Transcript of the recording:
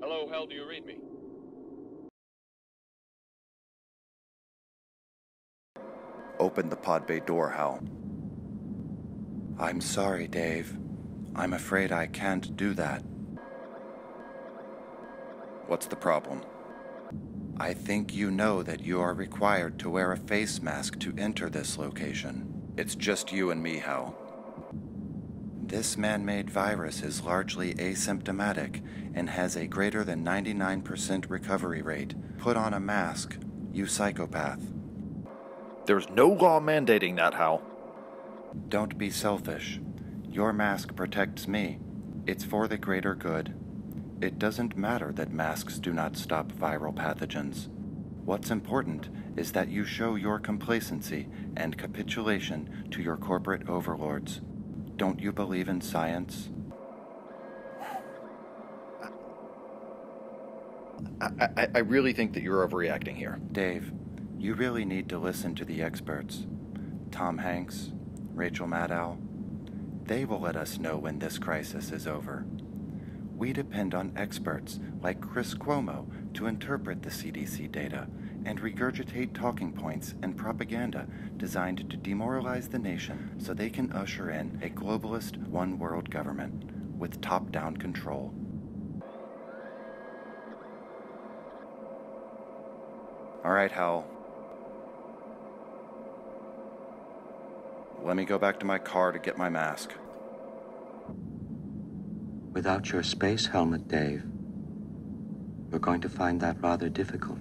Hello, Hal, do you read me? Open the pod bay door, Hal. I'm sorry, Dave. I'm afraid I can't do that. What's the problem? I think you know that you are required to wear a face mask to enter this location. It's just you and me, Hal. This man made virus is largely asymptomatic and has a greater than 99% recovery rate. Put on a mask, you psychopath. There's no law mandating that, Hal. Don't be selfish. Your mask protects me. It's for the greater good. It doesn't matter that masks do not stop viral pathogens. What's important is that you show your complacency and capitulation to your corporate overlords. Don't you believe in science? I, I, I really think that you're overreacting here. Dave, you really need to listen to the experts. Tom Hanks, Rachel Maddow. They will let us know when this crisis is over. We depend on experts like Chris Cuomo to interpret the CDC data and regurgitate talking points and propaganda designed to demoralize the nation so they can usher in a globalist one world government with top down control. All right, Hal. Let me go back to my car to get my mask. Without your space helmet, Dave, you're going to find that rather difficult.